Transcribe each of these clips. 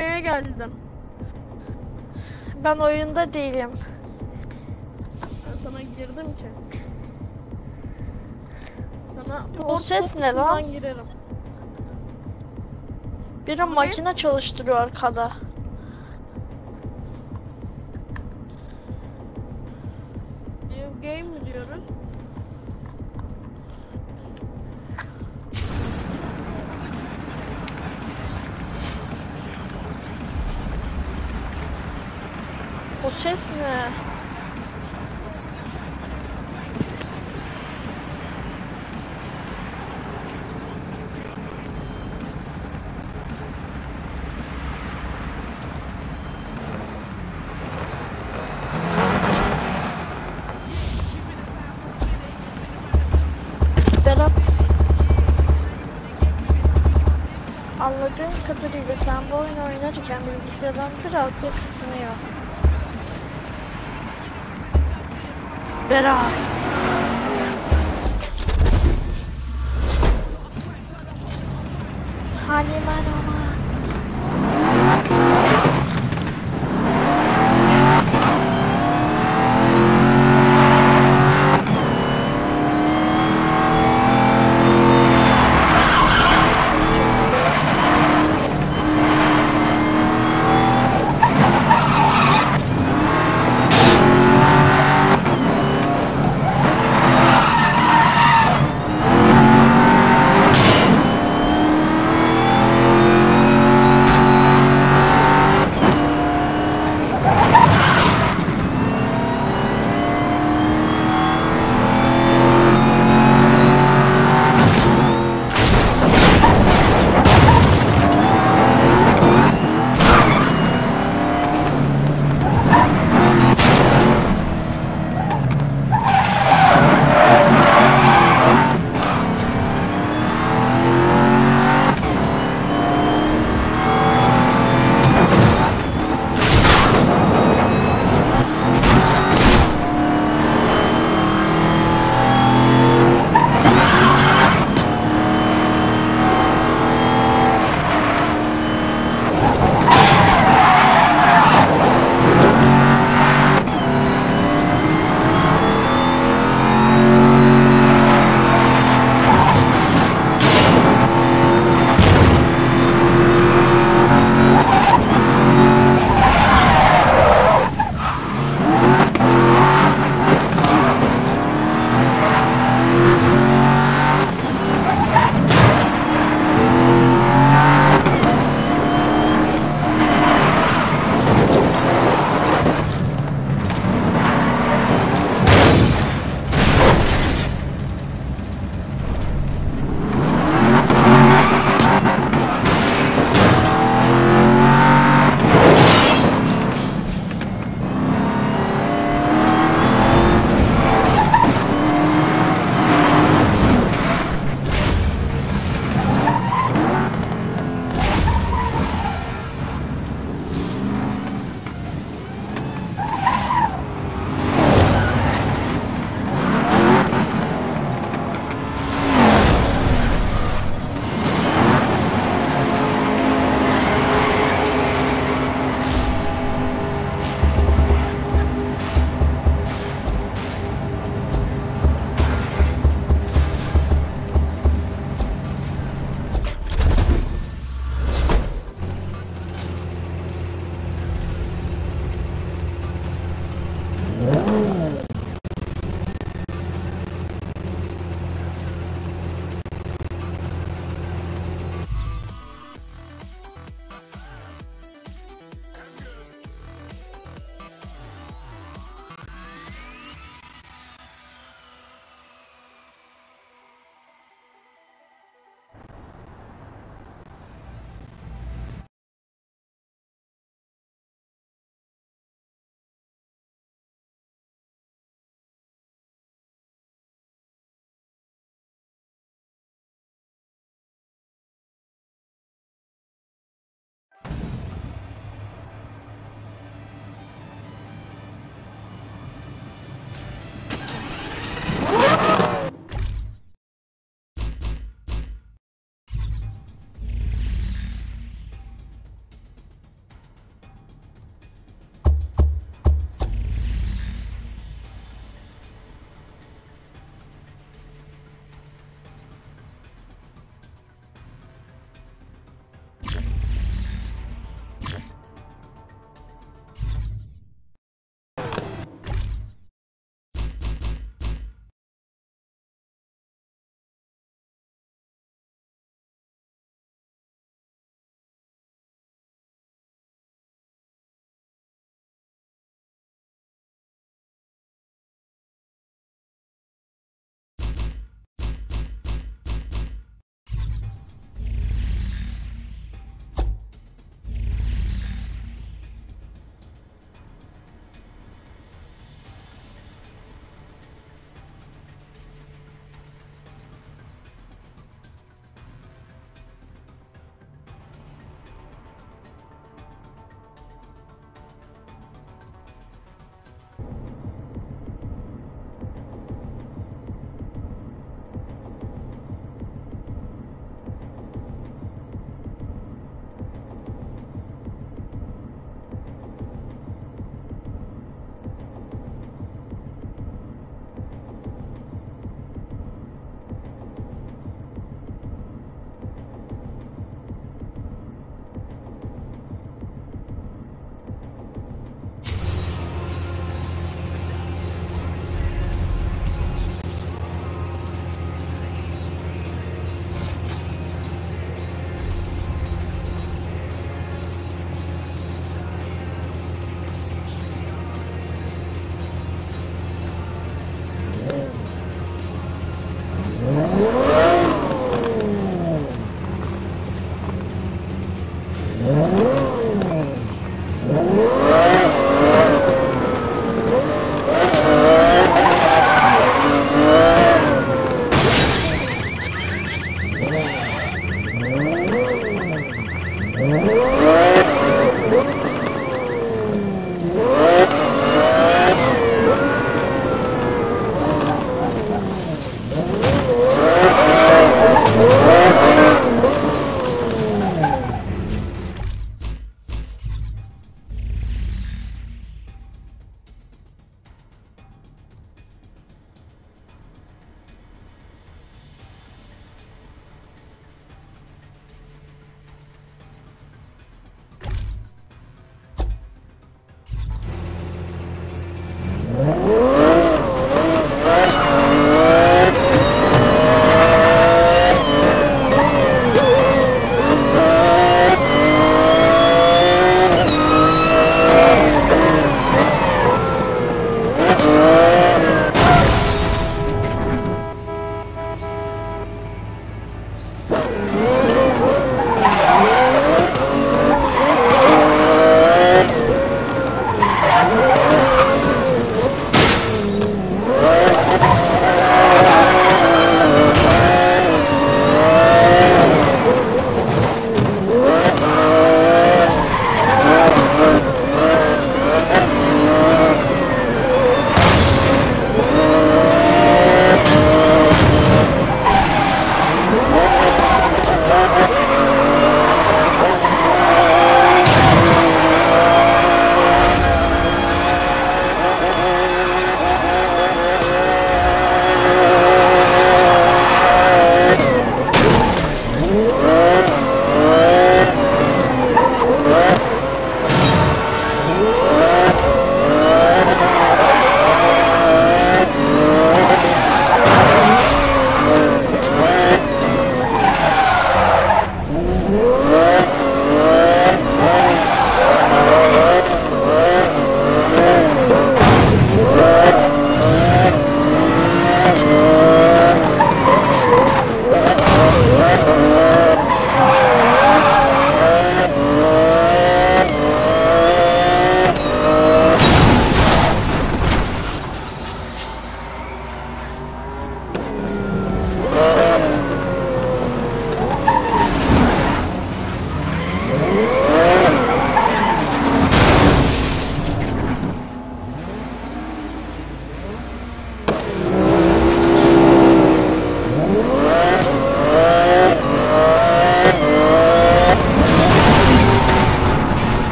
girmeye geldim. Ben oyunda değilim. Ben sana girdim ki. Sana O ses ne lan? girerim. Biri makine çalıştırıyor arkada. bir oyun oynarken bilgisayardan sürekli ısınıyor. Berat.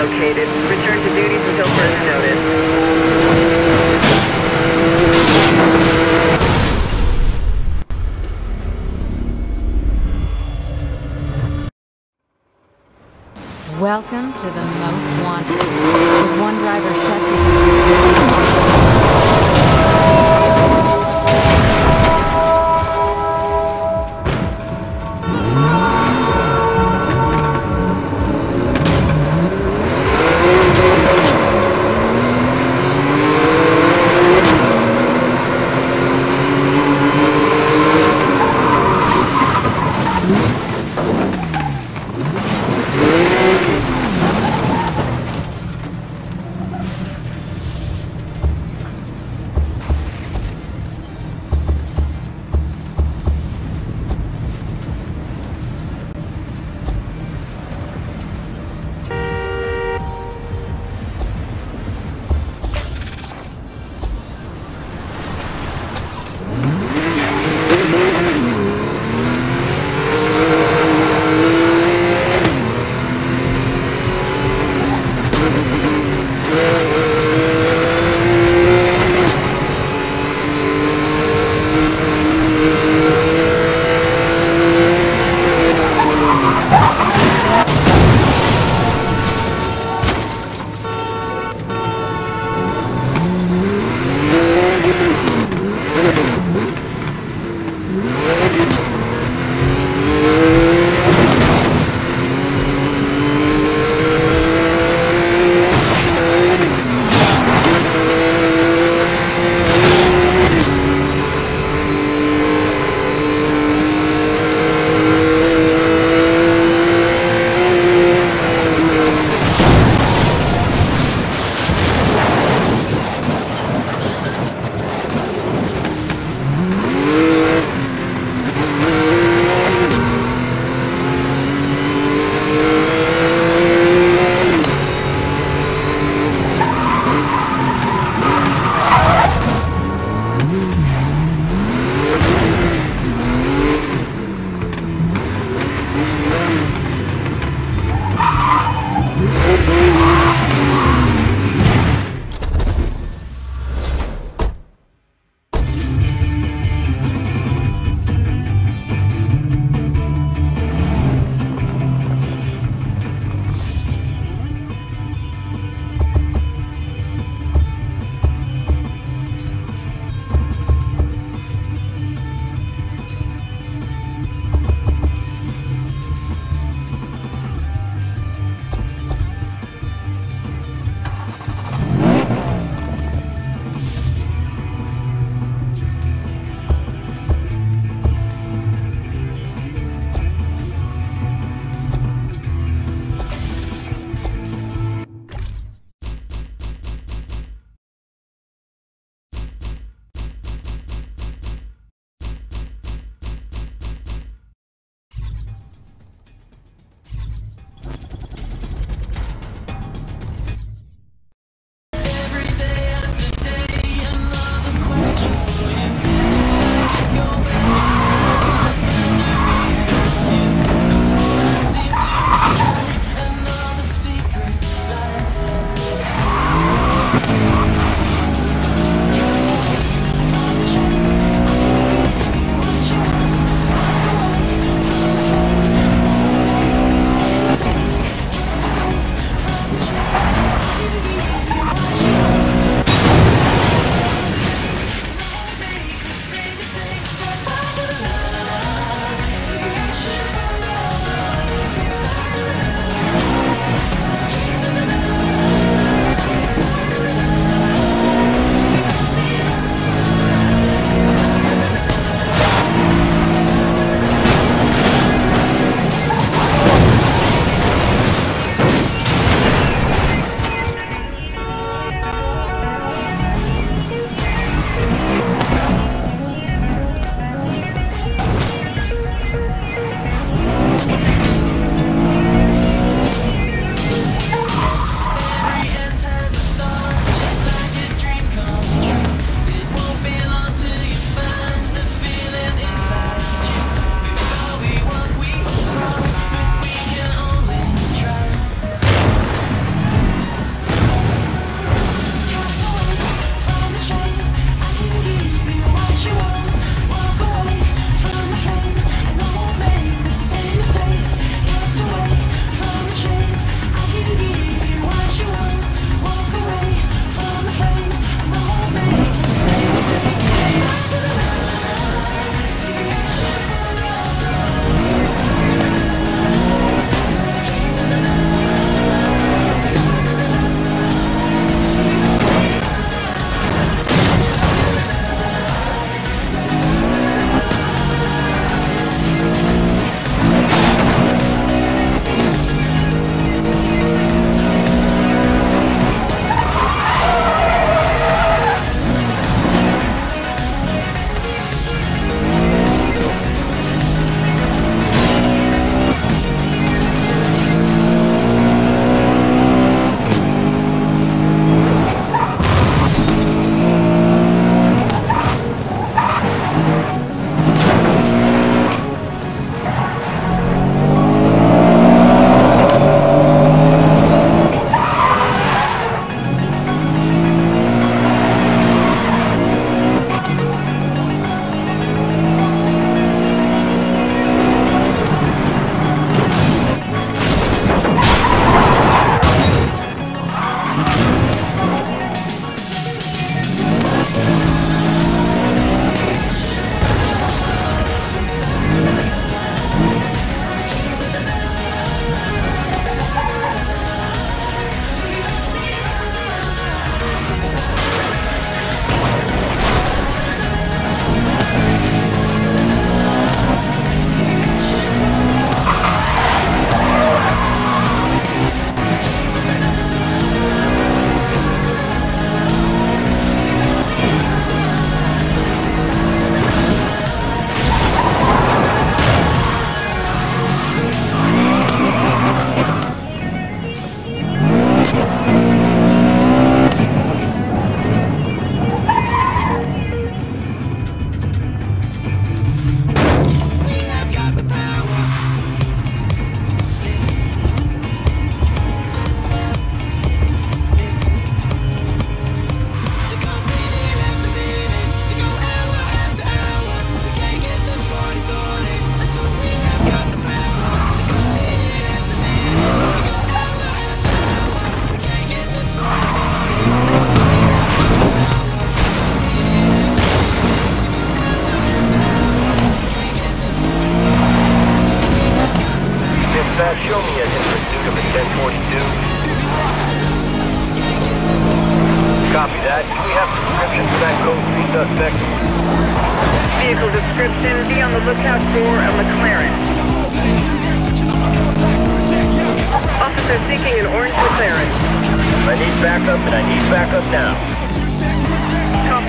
Located. Return to duties until further notice.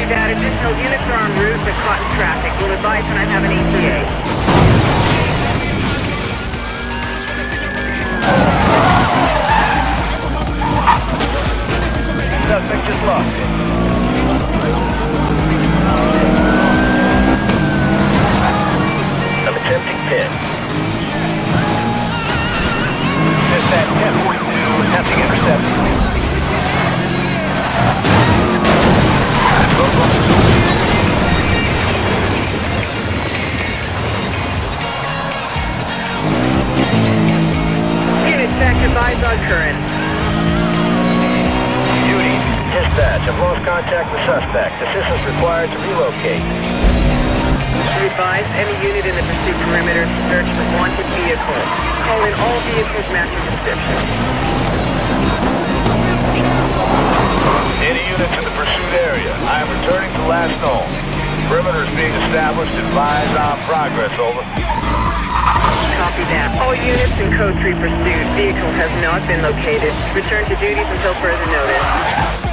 Copy that. Additional units are en route but caught in traffic. Will advise when I have an ETA. Suspect just lost. I'm attempting pin. Dispatch 1042, attempting interception. Advise on current. Duty, dispatch, I've lost contact with suspect. Assistance required to relocate. To advise any unit in the pursuit perimeter to search for wanted vehicle. Call in all vehicles matching description. Any units in the pursuit area, I am returning to last known. Perimeter is being established. Advise on progress, over. Copy that. All units in code 3 pursuit. Vehicle has not been located. Return to duties until further notice.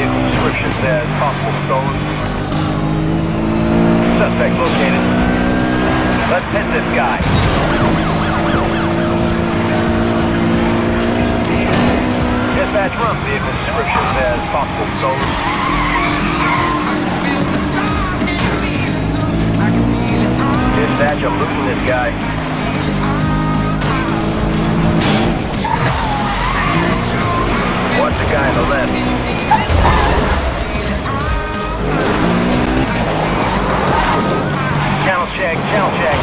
vehicle descriptions as possible stolen. Suspect located. Let's hit this guy. Dispatch run vehicle description as possible stolen. Dispatch, I'm looking this guy. punch the guy on the left. Channel check, channel check.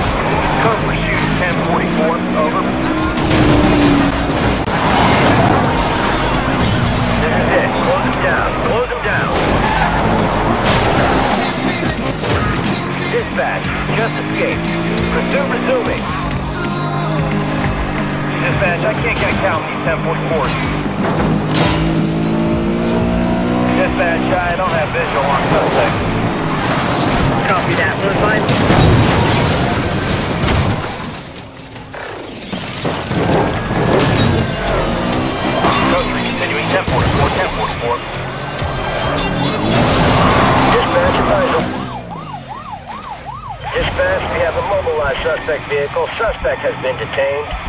Code pursuit 1044, over. This is it. Close him down. Close him down. Dispatch, just escaped. Pursuit resuming. Dispatch, I can't get a count on these 1044s. Dispatch, I don't have visual on suspect. Copy that. Blue line. Code 3 continuing 1044, 1044. Dispatch, advisor. Dispatch, we have a mobilized suspect vehicle. Suspect has been detained.